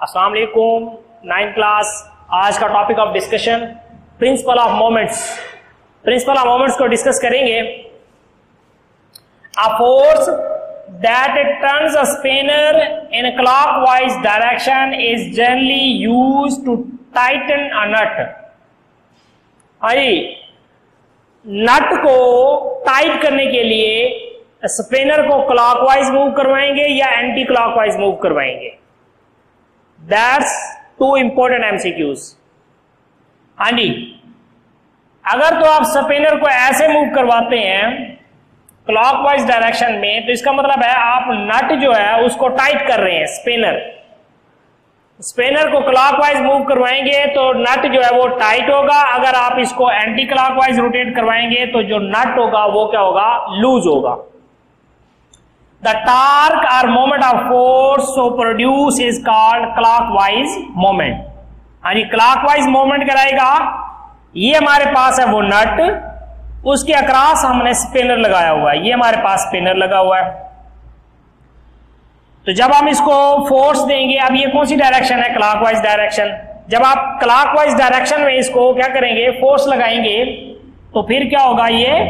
अस्सलाम वालेकुम ninth class आज का topic of discussion principle of moments principle of moments को डिस्कस करेंगे। A force that turns a spinner in clockwise direction is generally used to tighten a nut I nut को tight करने के लिए spinner को clockwise move करवाएँगे या anti clockwise move करवाएँगे। दैट्स टू इंपॉर्टेंट एमसीक्यूज हाँ जी अगर तो आप स्पिनर को ऐसे मूव करवाते हैं क्लॉकवाइज डायरेक्शन में तो इसका मतलब है आप नट जो है, उसको टाइट कर रहे हैं स्पिनर स्पिनर को क्लॉकवाइज मूव करवाएँगे तो नट जो है वो टाइट होगा। अगर आप इसको एंटी क्लॉकवाइज रोटेट करवाएँगे तो जो नट होगा, वो क्या होगा? लूज होगा। Torque or moment of force so produce is called clockwise moment हाँ जी क्लॉकवाइज मोमेंट कराएगा ये हमारे पास है वो नट उसके अक्रॉस हमने स्पिनर लगाया हुआ है। ये हमारे पास स्पिनर लगा हुआ है। तो जब हम इसको फोर्स देंगे, अब ये कौन सी डायरेक्शन है? क्लॉकवाइज डायरेक्शन जब आप क्लॉकवाइज डायरेक्शन में इसको क्या करेंगे? फोर्स लगाएँगे तो फिर क्या होगा ये?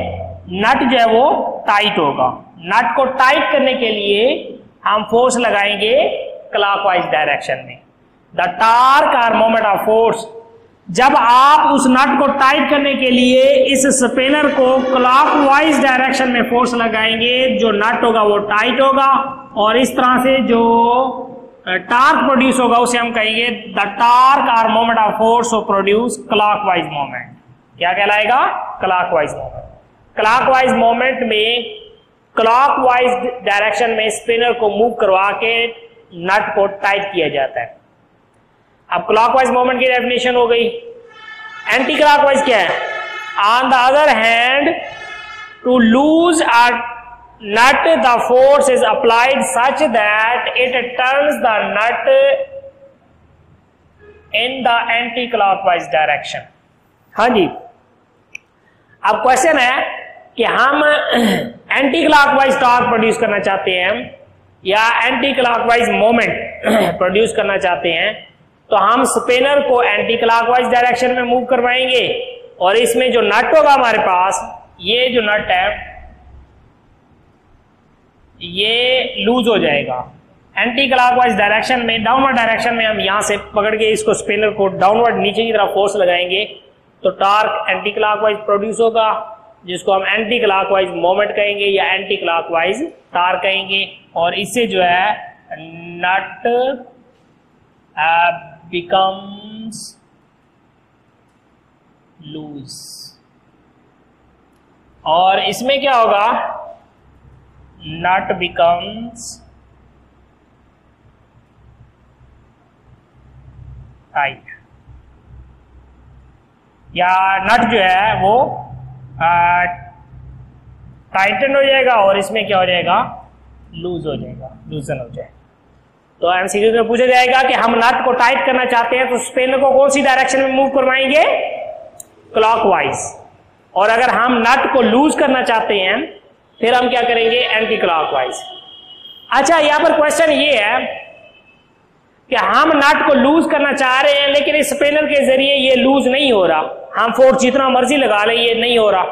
नट जो है वो टाइट होगा। नट को टाइट करने के लिए हम फोर्स लगाएँगे क्लॉकवाइज डायरेक्शन में। The torque or moment of force जब आप उस नट को टाइट करने के लिए इस स्पिनर को क्लॉकवाइज डायरेक्शन में फोर्स लगाएँगे, जो नट होगा वो टाइट होगा, और इस तरह से जो टार्क प्रोड्यूस होगा उसे हम कहेंगे the torque or moment of force of produce clockwise moment क्या कहलाएगा? क्लॉकवाइज मोमेंट क्लॉकवाइज मोमेंट में क्लॉकवाइज डायरेक्शन में स्पिनर को मूव करवा के नट को टाइट किया जाता है। अब क्लॉकवाइज मोमेंट की डेफिनेशन हो गई। एंटी क्लॉकवाइज क्या है? On the other hand to loose or nut, the force is applied such that it turns the nut in the anti-clockwise direction हाँ जी। अब क्वेश्चन है कि हम एंटी क्लॉकवाइज टॉर्क प्रोड्यूस करना चाहते हैं या एंटी क्लॉकवाइज मोमेंट प्रोड्यूस करना चाहते हैं तो हम स्पिनर को एंटी क्लॉकवाइज डायरेक्शन में मूव करवाएँगे, और इसमें जो नट होगा हमारे पास, ये जो नट है, ये लूज हो जाएगा। एंटी क्लॉकवाइज डायरेक्शन में डाउनवर्ड डायरेक्शन में हम यहाँ से पकड़ के इसको स्पिनर को डाउनवर्ड नीचे की तरफ़ फोर्स लगाएँगे तो टार्क एंटी क्लॉकवाइज प्रोड्यूस होगा। जिसको हम एंटी क्लॉकवाइज मोमेंट कहेंगे या एंटी क्लॉकवाइज तार कहेंगे। और इससे जो है नट बिकम्स लूज और इसमें क्या होगा? नट बिकम्स tight या नट जो है, वो टाइटन हो जाएगा और इसमें क्या हो जाएगा? लूज हो जाएगा लूजन हो जाएगा। तो एमसीक्यू में पूछा जाएगा कि हम नट को टाइट करना चाहते हैं तो स्पिनर को कौन सी डायरेक्शन में मूव करवाएँगे? क्लॉकवाइज और अगर हम नट को लूज करना चाहते हैं, फिर हम क्या करेंगे? एंटी क्लॉकवाइज अच्छा यहाँ पर क्वेश्चन ये है कि हम नट को लूज करना चाह रहे हैं, लेकिन इस स्पिनर के ज़रिए ये लूज नहीं हो रहा। हम फोर्स जितना मर्ज़ी लगा ले, ये नहीं हो रहा।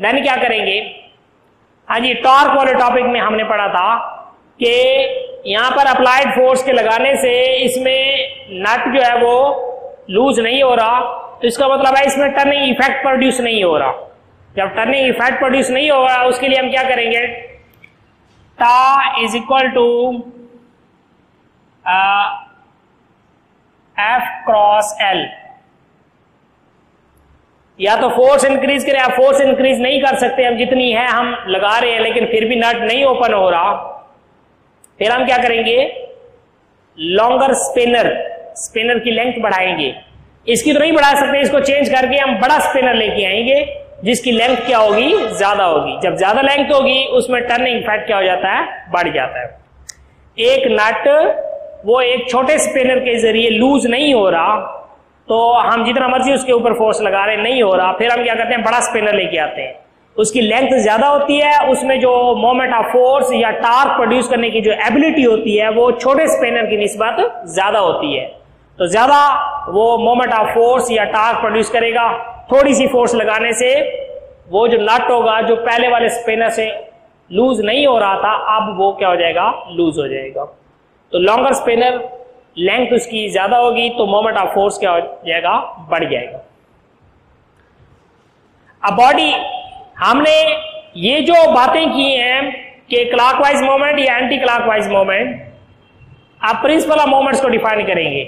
देन क्या करेंगे? हाँ जी टॉर्क वाले टॉपिक में हमने पढ़ा था कि यहाँ पर अप्लाइड फोर्स के लगाने से इसमें नट जो है वो लूज नहीं हो रहा। तो इसका मतलब है इसमें टर्निंग इफ़ेक्ट प्रोड्यूस नहीं हो रहा। जब टर्निंग इफ़ेक्ट प्रोड्यूस नहीं हो रहा उसके लिए हम क्या करेंगे? Tau is equal to cross L या तो फोर्स इंक्रीज करें आप फोर्स इंक्रीज नहीं कर सकते हम जितनी है हम लगा रहे हैं, लेकिन फिर भी नट नहीं ओपन हो रहा। फिर हम क्या करेंगे? लॉन्गर स्पिनर स्पिनर की लेंथ बढ़ाएँगे। इसकी तो नहीं बढ़ा सकते, इसको चेंज करके हम बड़ा स्पिनर लेके आएँगे, जिसकी लेंथ क्या होगी? ज़्यादा होगी। जब ज़्यादा लेंथ होगी, उसमें टर्निंग इफ़ेक्ट क्या हो जाता है? बढ़ जाता है। एक नट वो एक छोटे स्पिनर के ज़रिए लूज नहीं हो रहा तो हम जितना मर्ज़ी उसके ऊपर फोर्स लगा रहे, नहीं हो रहा। फिर हम क्या करते हैं, बड़ा स्पिनर लेके आते हैं। उसकी लेंथ ज़्यादा होती है, उसमें जो मोमेंट ऑफ़ फोर्स या टार्क प्रोड्यूस करने की जो एबिलिटी होती है, वो छोटे स्पेनर की निस्बत ज़्यादा होती है। तो ज़्यादा वो मोमेंट ऑफ़ फोर्स या टार्क प्रोड्यूस करेगा। थोड़ी सी फोर्स लगाने से वो जो नट होगा, जो पहले वाले स्पेनर से लूज नहीं हो रहा था, अब वो क्या हो जाएगा लूज हो जाएगा। तो लॉन्गर स्पेनर लेंथ उसकी ज़्यादा होगी तो मोमेंट ऑफ़ फोर्स क्या हो जाएगा? बढ़ जाएगा। अब बॉडी हमने ये जो बातें की हैं कि क्लॉकवाइज मोमेंट या एंटी क्लॉकवाइज मोमेंट आप प्रिंसिपल ऑफ़ मोमेंट्स को डिफाइन करेंगे।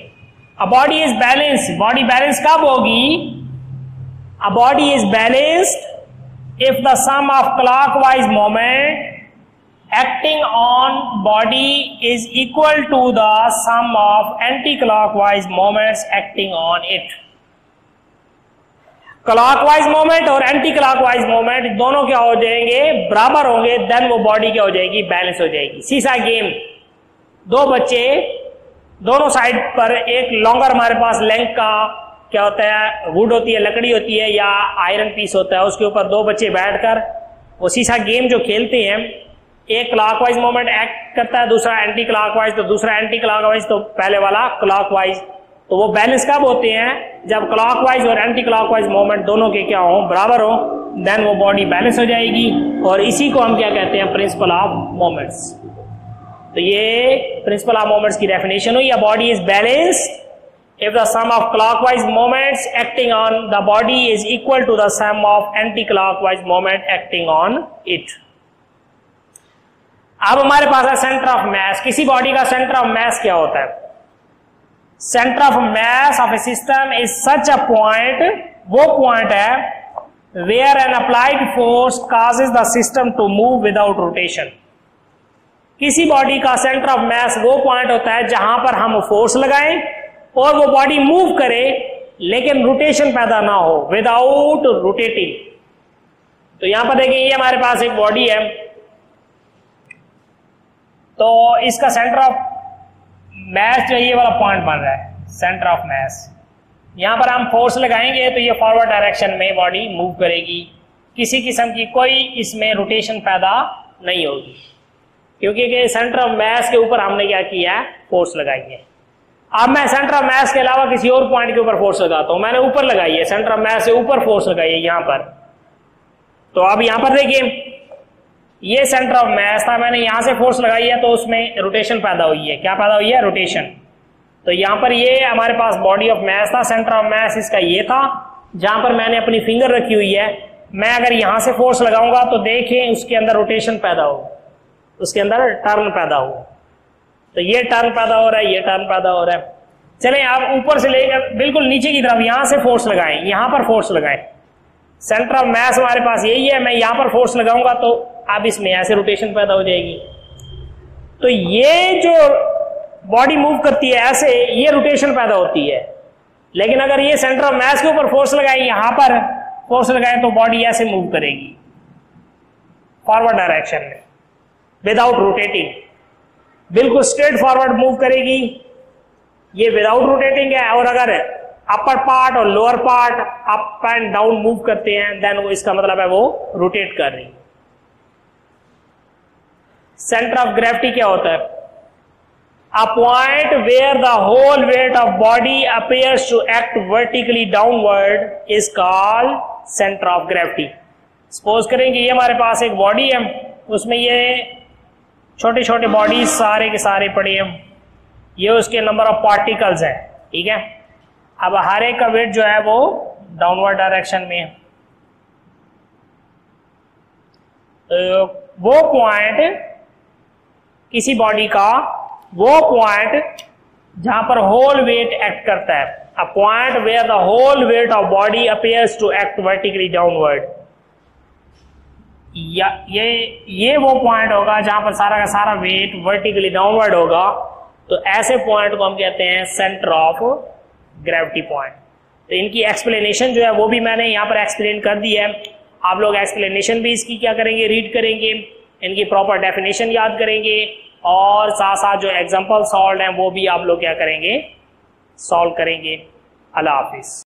A body is balance body balance कब होगी? A body is balanced if the sum of clockwise moment acting on body is equal to the sum of anti-clockwise moments acting on it. Clockwise moment और anti clockwise moment दोनों क्या हो जाएँगे? बराबर होंगे then वो बॉडी क्या हो जाएगी? बैलेंस हो जाएगी। सीसा गेम दो बच्चे, दोनों साइड पर एक लॉन्गर हमारे पास लेंथ का क्या होता है? वुड होती है, लकड़ी होती है या आयरन पीस होता है, उसके ऊपर दो बच्चे बैठकर वो सीसा गेम जो खेलते हैं एक क्लॉकवाइज मोमेंट एक्ट करता है, दूसरा एंटी क्लॉकवाइज तो दूसरा एंटी क्लॉकवाइज तो पहले वाला क्लॉकवाइज तो वो बैलेंस कब होते हैं? जब क्लॉकवाइज और एंटी क्लॉकवाइज मोमेंट दोनों के क्या हो? बराबर हो देन वो बॉडी बैलेंस हो जाएगी। और इसी को हम क्या कहते हैं? प्रिंसिपल ऑफ़ मोमेंट्स तो ये प्रिंसिपल ऑफ़ मोमेंट्स की डेफिनेशन हुई। Body is balanced if the sum of clockwise moments acting on, the body is equal to the sum of anti-clockwise moment acting on it. अब हमारे पास है centre of mass किसी body का centre of mass क्या होता है? Centre of mass of a system is such a point वो पॉइंट है where an applied force causes the system to move without rotation किसी बॉडी का सेंटर ऑफ़ मैस वो पॉइंट होता है जहाँ पर हम फोर्स लगाएँ और वो बॉडी मूव करे, लेकिन रोटेशन पैदा ना हो विदाउट रोटेटिंग तो यहाँ पर देखिए ये हमारे पास एक बॉडी है। तो इसका सेंटर ऑफ़ मैस जो ये वाला पॉइंट बन रहा है सेंटर ऑफ़ मैस यहाँ पर हम फोर्स लगाएँगे तो ये फॉरवर्ड डायरेक्शन में बॉडी मूव करेगी। किसी किस्म की कोई इसमें रोटेशन पैदा नहीं होगी। क्योंकि सेंटर ऑफ़ मैस के ऊपर हमने क्या किया? है फोर्स लगाई है। अब मैं सेंटर ऑफ़ मैस के अलावा किसी और पॉइंट के ऊपर फोर्स लगाता हूँ। मैंने ऊपर लगाई है सेंटर ऑफ़ मैस से ऊपर फोर्स लगाई है यहाँ पर। तो अब यहाँ पर देखिए ये सेंटर ऑफ़ मैस था, मैंने यहाँ से फोर्स लगाई है तो उसमें रोटेशन पैदा हुई है। क्या पैदा हुई है? रोटेशन तो यहाँ पर ये हमारे पास बॉडी ऑफ़ मैस था सेंटर ऑफ़ मैस इसका ये था, जहाँ पर मैंने अपनी फिंगर रखी हुई है। मैं अगर यहाँ से फोर्स लगाऊँगा तो देखें उसके अंदर रोटेशन पैदा हो, उसके अंदर टर्न पैदा हो। तो ये टर्न पैदा हो रहा है, ये टर्न पैदा हो रहा है। चले, आप ऊपर से लेकर, बिल्कुल नीचे की तरफ़ यहाँ से फोर्स लगाएँ, यहाँ पर फोर्स लगाएँ। सेंटर ऑफ़ मैस हमारे पास यही है, मैं यहाँ पर फोर्स लगाऊँगा तो अब इसमें ऐसे रोटेशन पैदा हो जाएगी। तो ये जो बॉडी मूव करती है, ऐसे ये रोटेशन पैदा होती है। लेकिन अगर ये सेंटर ऑफ़ मैस के ऊपर फोर्स लगाए, यहाँ पर फोर्स लगाए तो बॉडी ऐसे मूव करेगी। फॉरवर्ड डायरेक्शन में। विदाउट रोटेटिंग बिल्कुल स्ट्रेट फॉरवर्ड मूव करेगी। ये विदाउट रोटेटिंग है, और अगर अपर पार्ट और lower part up and down move करते हैं देन वो इसका मतलब है वो रोटेट कर रही सेंटर ऑफ़ ग्रेविटी क्या होता है? A point where the whole weight of body appears to act vertically downward is called centre of gravity suppose करेंगे ये हमारे पास एक बॉडी है, उसमें ये छोटे छोटे बॉडी सारे के सारे पड़े हैं। ये उसके नंबर ऑफ़ पार्टिकल्स हैं, ठीक है? अब हर एक का वेट जो है वो डाउनवर्ड डायरेक्शन में है। तो वो पॉइंट किसी बॉडी का, वो पॉइंट जहाँ पर होल वेट एक्ट करता है। A point where the whole weight of body appears to act vertically downward या, ये ये वो पॉइंट होगा जहाँ पर सारा का सारा वेट वर्टिकली डाउनवर्ड होगा। तो ऐसे पॉइंट को हम कहते हैं सेंटर ऑफ़ ग्रेविटी पॉइंट तो इनकी एक्सप्लेनेशन जो है, वो भी मैंने यहाँ पर एक्सप्लेन कर दी है। आप लोग एक्सप्लेनेशन भी इसकी क्या करेंगे? रीड करेंगे। इनकी प्रॉपर डेफिनेशन याद करेंगे। और साथ साथ जो एग्ज़ाम्पल सॉल्व हैं, वो भी आप लोग क्या करेंगे? सॉल्व करेंगे। अल्लाह हाफिज़।